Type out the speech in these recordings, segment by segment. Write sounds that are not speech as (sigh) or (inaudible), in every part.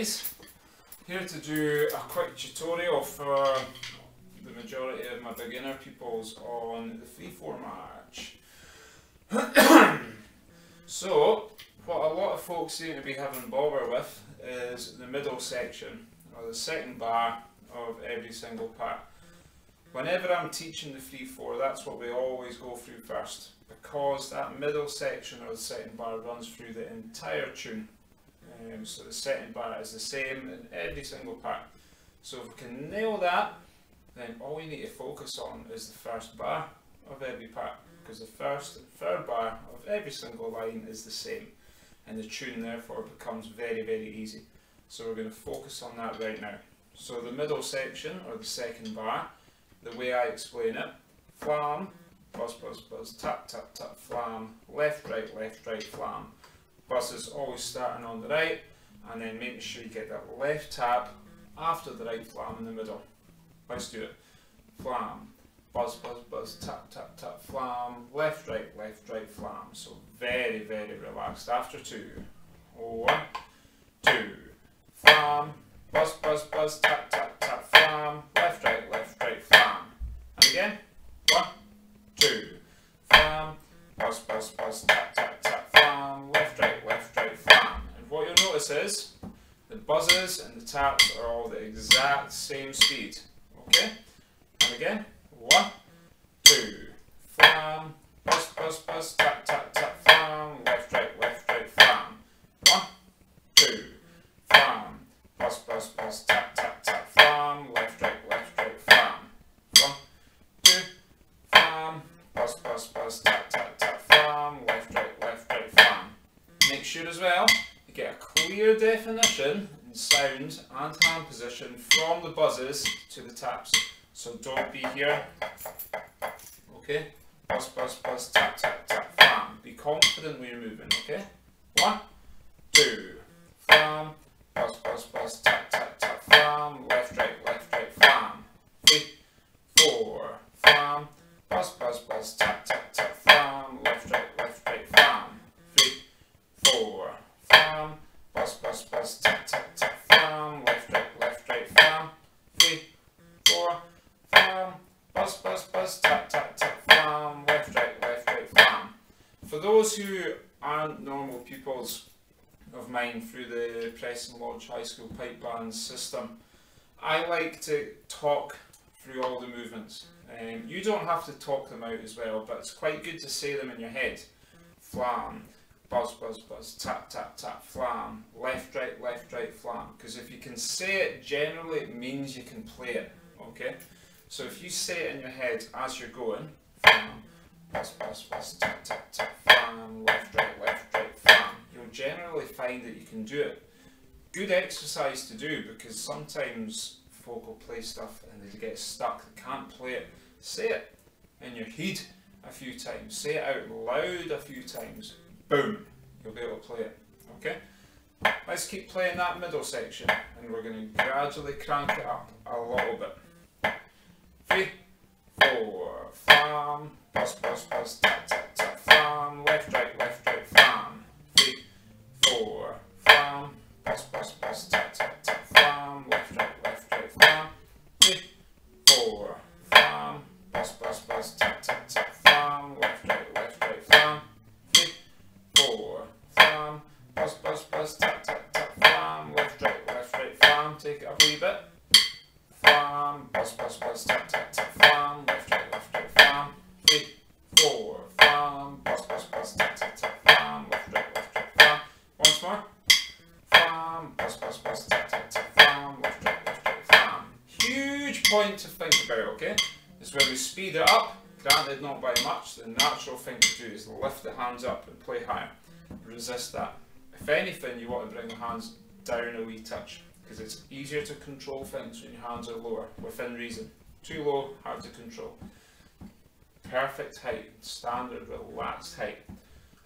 guys, here to do a quick tutorial for the majority of my beginner pupils on the 3-4 march. (coughs) so, what a lot of folks seem to be having bother with is the middle section, or the second bar of every single part. Whenever I'm teaching the 3-4, that's what we always go through first, because that middle section or the second bar runs through the entire tune. Um, so the second bar is the same in every single part. So if we can nail that, then all you need to focus on is the first bar of every part, because the first and third bar of every single line is the same, and the tune therefore becomes very, very easy. So we're going to focus on that right now. So the middle section, or the second bar, the way I explain it, flam, buzz, buzz, buzz, tap, tap, tap, flam, left, right, left, right, flam. Buzz is always starting on the right, and then making sure you get that left tap after the right flam in the middle. Let's do it. Flam, buzz, buzz, buzz, tap, tap, tap, flam, left, right, left, right, flam. So very, very relaxed. After two. One, two, flam, buzz, buzz, buzz, tap, tap, tap, flam, taps are all the exact same speed. The buzzes to the taps. So don't be here. Okay? Buzz, buzz, buzz, tap, tap, tap, flam. Be confident when you're moving, okay? One, two, flam, buzz, buzz, buzz, tap, tap, tap, Preston Lodge High School pipe band system, I like to talk through all the movements. Um, you don't have to talk them out as well, but it's quite good to say them in your head. Flam, buzz, buzz, buzz, tap, tap, tap, flam, left, right, left, right, flam. Because if you can say it generally, it means you can play it, okay? So if you say it in your head as you're going, flam, buzz, buzz, buzz, tap, tap, tap, flam, left, right, left, right, flam, you'll generally find that you can do it. Good exercise to do because sometimes folk will play stuff and they get stuck, they can't play it. Say it in your head a few times, say it out loud a few times, boom, you'll be able to play it. Okay? Let's keep playing that middle section and we're going to gradually crank it up a little bit. Three, four, buzz, buzz, tap, tap, point to think about, okay? Is when we speed it up, granted not by much, the natural thing to do is lift the hands up and play higher. Resist that. If anything, you want to bring the hands down a wee touch because it's easier to control things when your hands are lower, within reason. Too low, hard to control. Perfect height, standard relaxed height.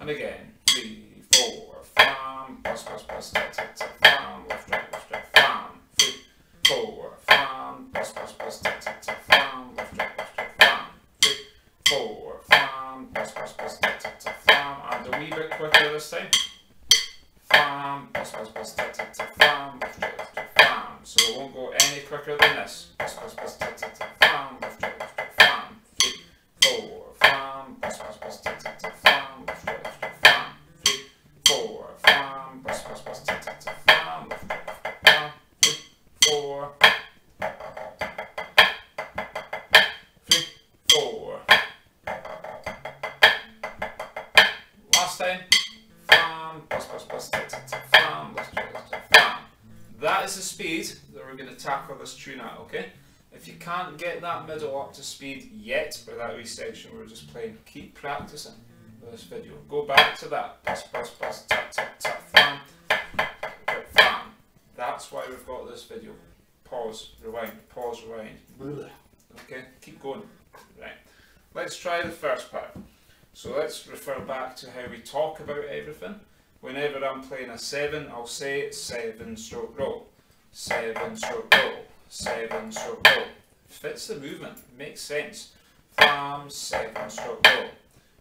And again, three, four, flam, buzz, buzz, buzz, tap, tap, tap, flam, left, right, left, right, flam, three, four, flam, tap, and a wee bit quicker this time. Flam, up to speed yet, or that section we are just playing, keep practicing with this video. Go back to that. Buzz, buzz, buzz, tap, tap, tap. That's why we've got this video. Pause, rewind, pause, rewind. Okay, keep going. Right. Let's try the first part. So let's refer back to how we talk about everything. Whenever I'm playing a 7, I'll say 7 stroke roll, 7 stroke roll, 7 stroke roll. Fits the movement, makes sense. Flam, 7 stroke.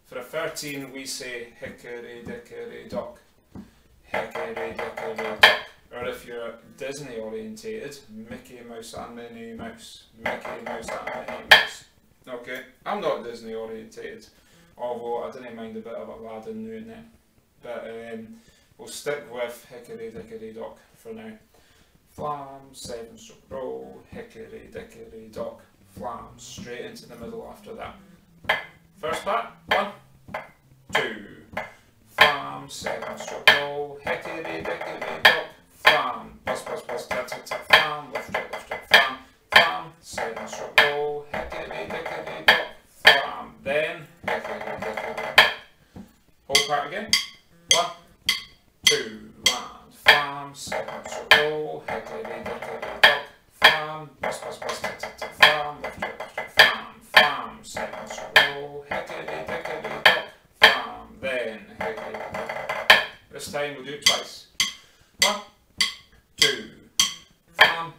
For a 13 we say hickory dickory dock, hickory dickory dock. Or if you're Disney orientated, Mickey Mouse and Minnie Mouse, Mickey Mouse and Minnie Mouse. Okay, I'm not Disney orientated, although I didn't mind a bit of Aladdin now and then. But um, we'll stick with Hickory Dickory Dock for now. Flam, seven stroke roll, hickory dickory dock, flam, straight into the middle after that. First part, one, two, flam, seven stroke roll, hickory dickory it twice. One, two,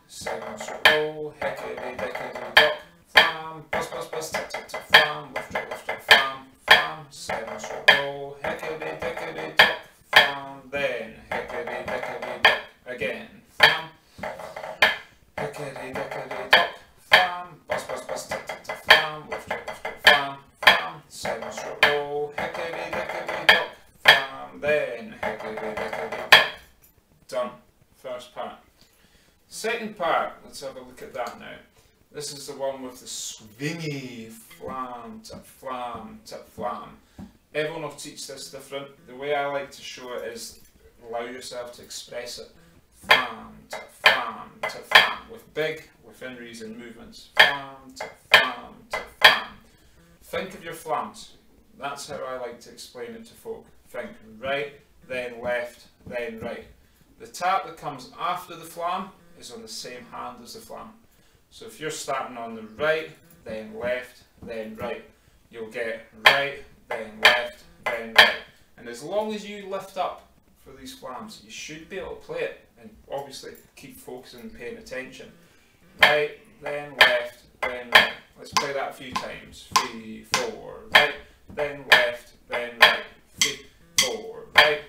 seven, roll, dock, flam, bus, bus, bus, tick, tick, tick, flam, lift it, lift it, flam, flam, seven, so roll, hickory, dickory, dock, flam, then hickory, dickory, dock, again, flam, hickory, dickory, dock, flam, bus, bus, bus, tick, tick, tick, flam, lift it, lift it, flam, flam, seven, so roll, hickory, dickory, dock, flam, then hickory, dickory, dock. Done. First part. Second part, let's have a look at that now. This is the one with the swingy flam, tip flam, tip flam. Everyone will teach this different. The way I like to show it is allow yourself to express it. Flam, tip flam, tip flam. With big, within reason movements. Flam, tip flam, tip flam. Think of your flams. That's how I like to explain it to folk. Think right, then left, then right. The tap that comes after the flam is on the same hand as the flam. So if you're starting on the right, then left, then right, you'll get right, then left, then right. And as long as you lift up for these flams, you should be able to play it. And obviously keep focusing and paying attention. Right, then left, then right. Let's play that a few times. Three, four, right, then left, then right. Three, four, right,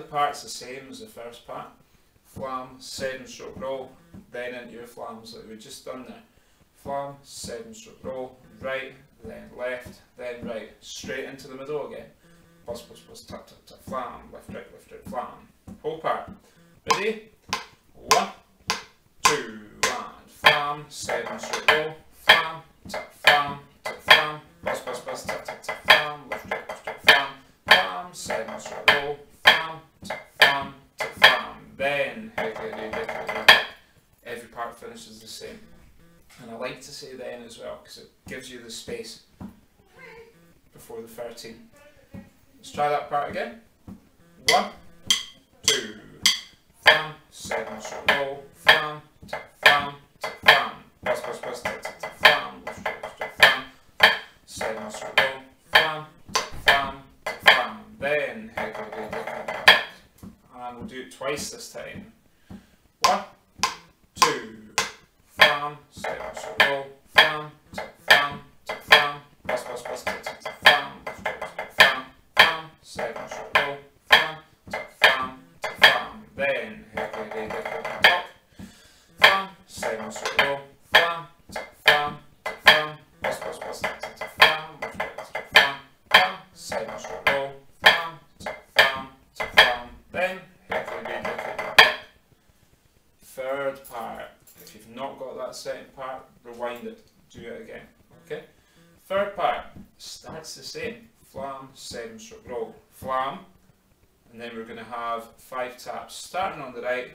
the part's the same as the first part. Flam, seven stroke roll, then into your flams like we just done there. Flam, seven stroke roll, right, then left, then right, straight into the middle again. Buzz, buzz, tap, tap, tap, flam, left, right, left, right, flam. Whole part. Ready? One, two, one, flam, seven stroke roll, flam, same. And I like to say then as well because it gives you the space before the 13. Let's try that part again. One, two, seven, roll, tap, Third part. If you've not got that second part, rewind it, do it again. Okay? Third part starts the same. Flam, seven stroke roll. Flam, and then we're going to have five taps starting on the right,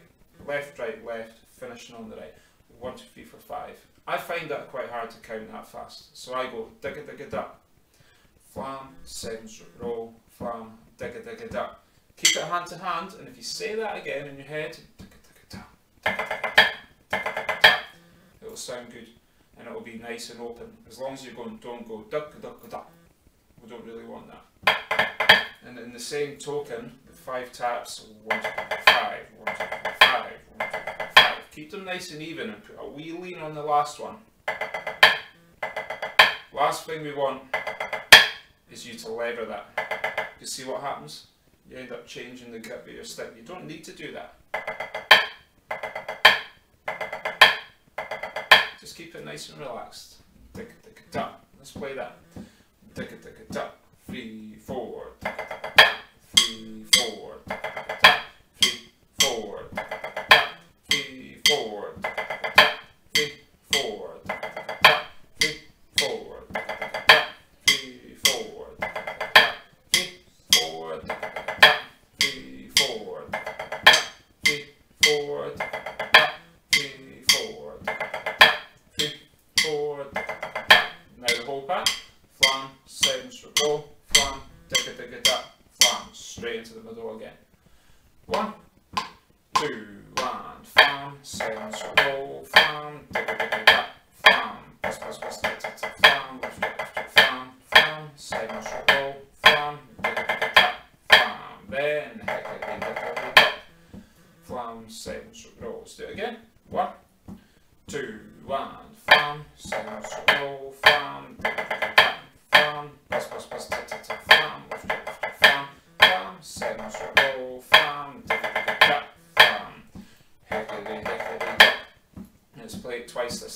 left, right, left, finishing on the right. One, two, three, four, five. I find that quite hard to count that fast. So I go digga digga da. Flam, seven stroke roll, flam, digga digga da. Keep it hand to hand, and if you say that again in your head, digga da, it'll sound good and it'll be nice and open. As long as going, don't go duck duck duck. We don't really want that. And in the same token, with five taps, one, two, five, one, two, five, one, two, five. Keep them nice and even and put a wee lean on the last one. Last thing we want is you to lever that. You see what happens? You end up changing the grip of your stick. You don't need to do that. Keep it nice and relaxed. Tick tick tap. Let's play that. Tick tick tap. Three, four. Tick tick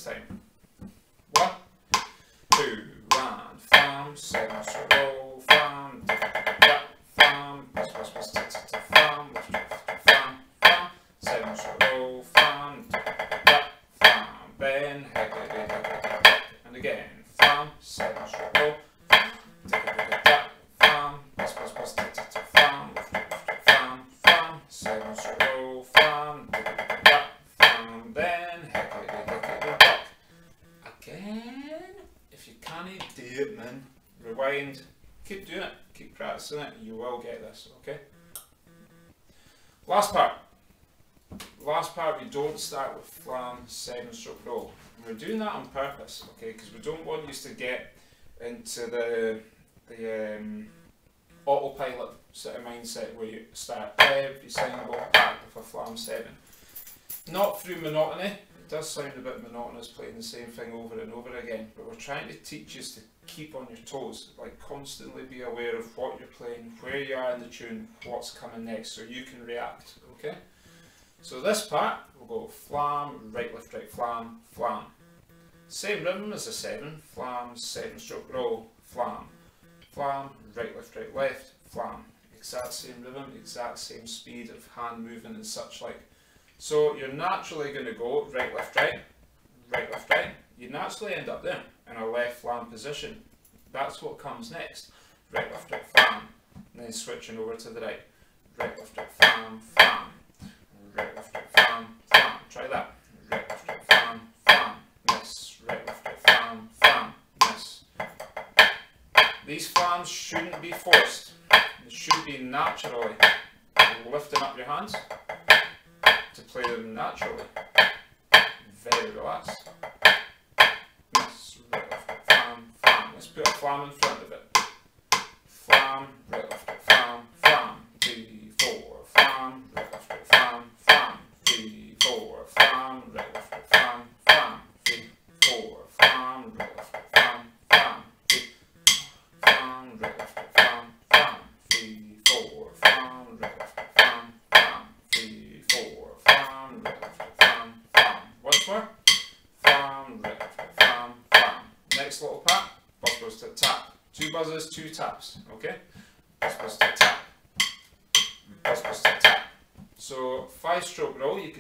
same. Last part. Last part, we don't start with flam, seven stroke roll. And we're doing that on purpose, okay? Because we don't want you to get into the the um, autopilot sort of mindset where you start every single part with a flam seven. Not through monotony. It does sound a bit monotonous playing the same thing over and over again, but we're trying to teach you to keep on your toes, like constantly be aware of what you're playing, where you are in the tune, what's coming next, so you can react. Okay. So this part, we'll go flam, right, left, right, flam, flam. Same rhythm as a seven, flam, seven stroke roll, flam, flam, right, left, right, left, flam. Exact same rhythm, exact same speed of hand movement and such like. So you're naturally going to go right, left, right, right, left, right. You naturally end up there in a left flam position. That's what comes next. Right, left, right, flam. And then switching over to the right. Right, left, right, flam, flam. Right, left, right, flam, flam. Try that. Right, left, right, flam, flam. Miss. Right, left, right, flam, flam. Miss. These flams shouldn't be forced. They should be naturally lifting up your hands to play them naturally. Very relaxed. just put a flam in front of it. Flam right off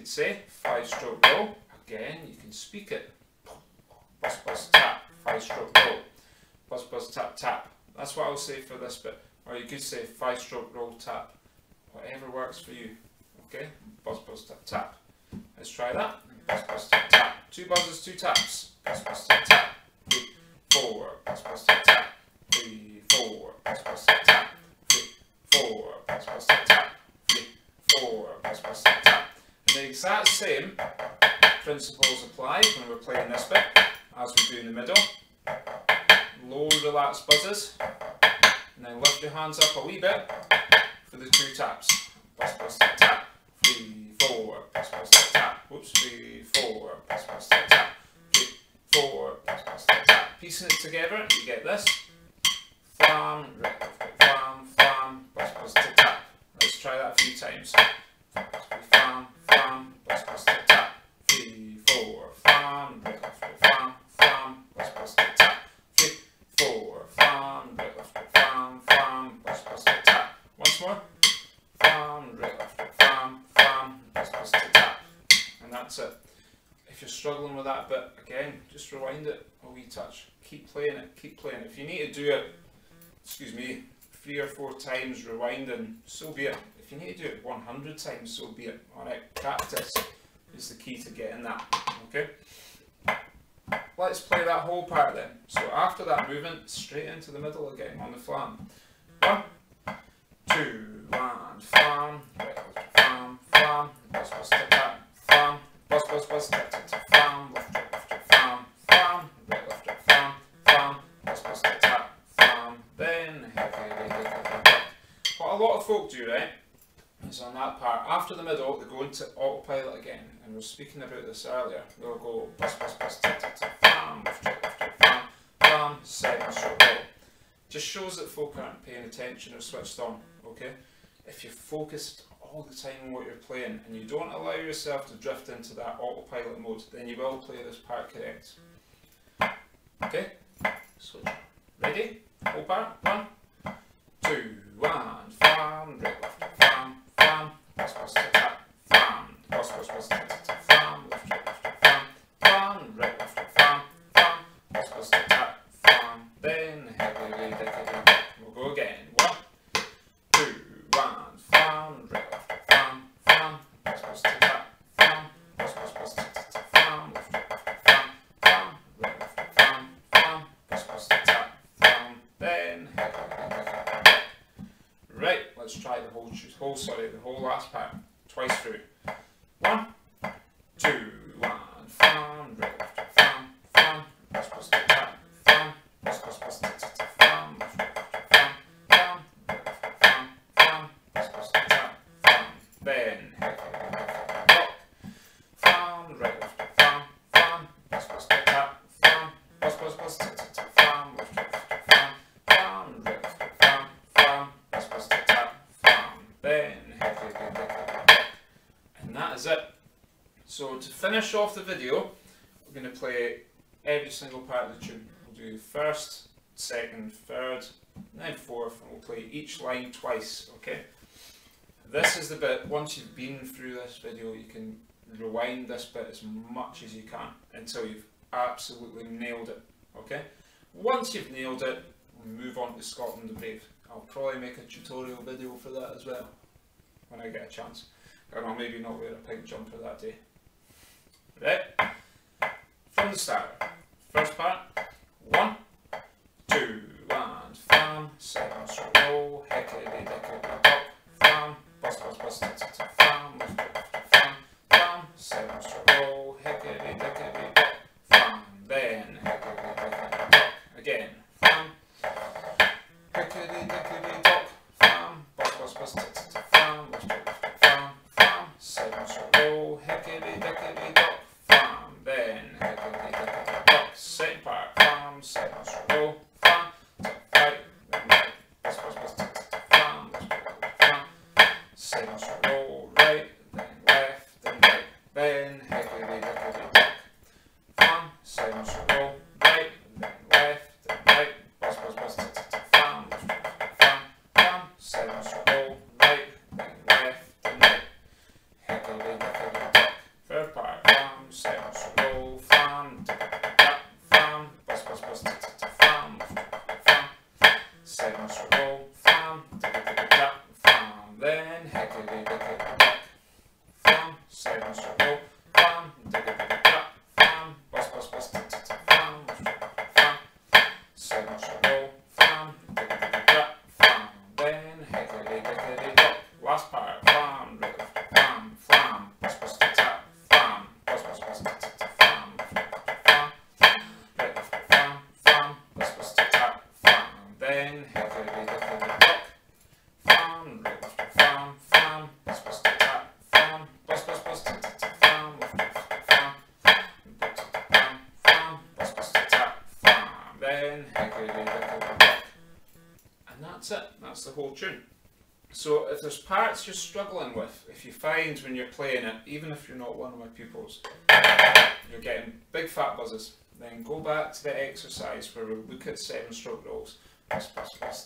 say, five stroke roll. Again, you can speak it. Buzz, buzz, tap, five stroke roll. Buzz, buzz, tap, tap. That's what I'll say for this bit. Or you could say five stroke roll, tap. Whatever works for you. Okay? Buzz, buzz, tap, tap. Let's try that. Buzz, buzz, tap, tap. Two buzzes, two taps. Buzz, buzz, tap, tap. Three, four. Buzz, buzz, tap, tap. Three, four. Buzz, buzz, tap, tap. Three, four. Buzz, buzz, tap, tap. Three, four. Buzz, buzz, tap, tap. The exact same principles apply when we're playing this bit as we do in the middle. Low relaxed buzzes. And then lift your hands up a wee bit for the two taps. Buzz, buzz, tap, tap. Three, four. Buzz, buzz, tap, tap. Whoops. Three, four. Buzz, buzz, tap, tap. Three, four. Buzz, buzz, tap, tap. Piecing it together, you get this. Flam, right, If you need to do it, excuse me, three or four times rewinding, so be it. If you need to do it 100 times, so be it. Alright, practice is the key to getting that, okay? Let's play that whole part then. So after that movement, straight into the middle again on the flam. One, two, one, flam, and speaking about this earlier. They'll go seven stroke roll. Just shows that folk aren't paying attention or switched on, okay? If you're focused all the time on what you're playing and you don't allow yourself to drift into that autopilot mode, then you will play this part correct. Okay? So, ready? Whole part? One, finish off the video, we're going to play every single part of the tune. We'll do first, second, third, and then fourth, and we'll play each line twice, okay? This is the bit, once you've been through this video, you can rewind this bit as much as you can until you've absolutely nailed it, okay? Once you've nailed it, we'll move on to Scotland the Brave. I'll probably make a tutorial video for that as well, when I get a chance. And I'll maybe not wear a pink jumper that day. Right? From the start. First part. One, two, one, seven stroke roll, dop, flam, buzz buzz buzz flam, parts you're struggling with, if you find when you're playing it, even if you're not one of my pupils, you're getting big fat buzzes, then go back to the exercise where we look at seven stroke rolls. Buzz, tap, buzz,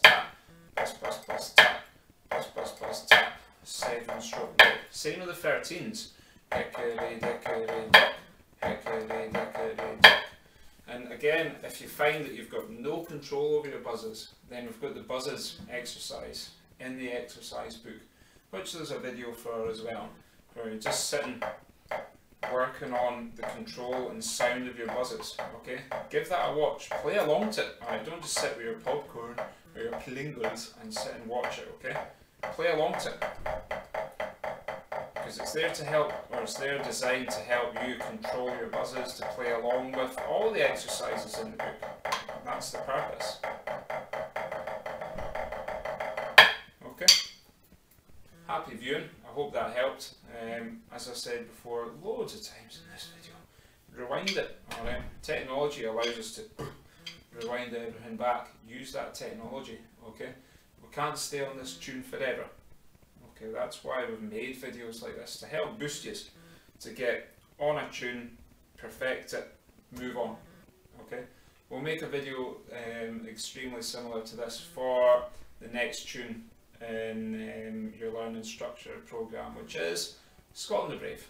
tap, buzz, tap, seven stroke roll. Same with the 13s. Hickory, dickory, hickory, dickory. And again, if you find that you've got no control over your buzzes, then we've got the buzzes exercise in the exercise book, which there's a video for as well, where you're just sitting working on the control and sound of your buzzes. Okay, give that a watch. Play along to it. Alright, don't just sit with your popcorn or your Pringles and sit and watch it. Okay, play along to it because it's there to help, or it's there designed to help you control your buzzes, to play along with all the exercises in the book. That's the purpose. Okay. Happy viewing. I hope that helped. Um, as I said before, loads of times in this video. Rewind it. Alright. Technology allows us to (coughs) rewind everything back. Use that technology. Okay. We can't stay on this tune forever. Okay, that's why we've made videos like this to help boost you to get on a tune, perfect it, move on. Okay, we'll make a video um, extremely similar to this for the next tune in um, your learning structure program, which is Scotland the Brave.